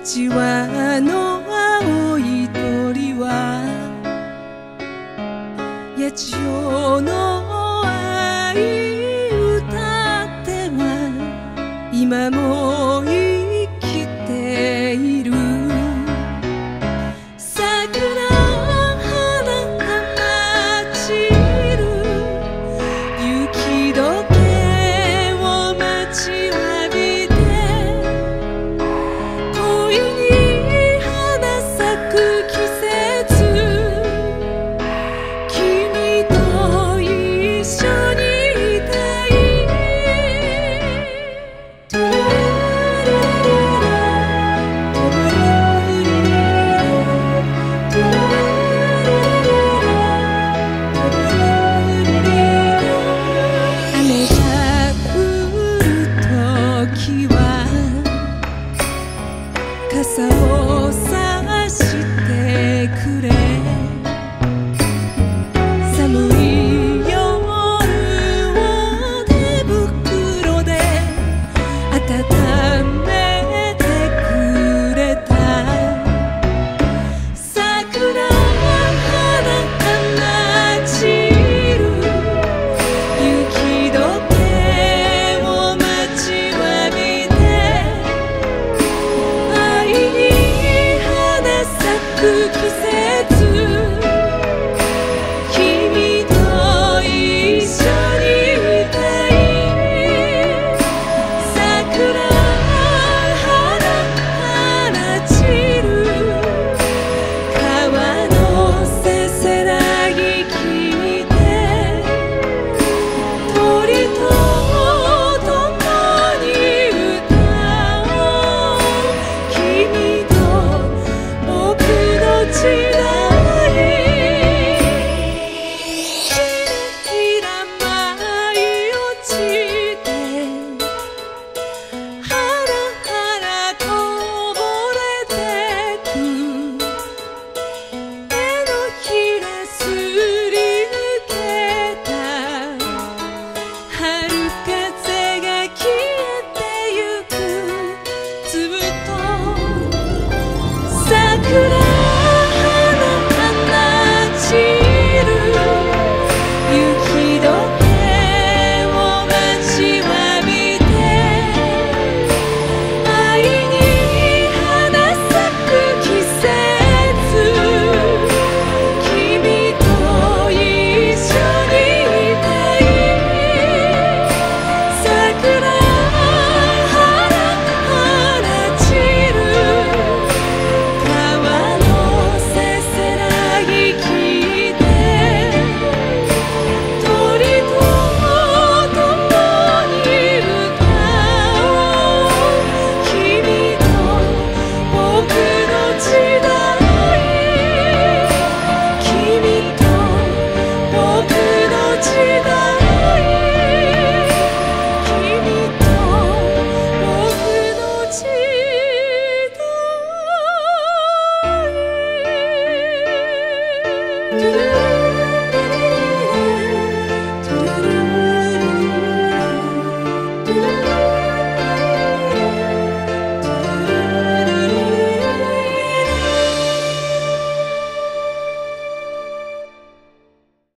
一羽の青い鳥は八千代の傘をさして see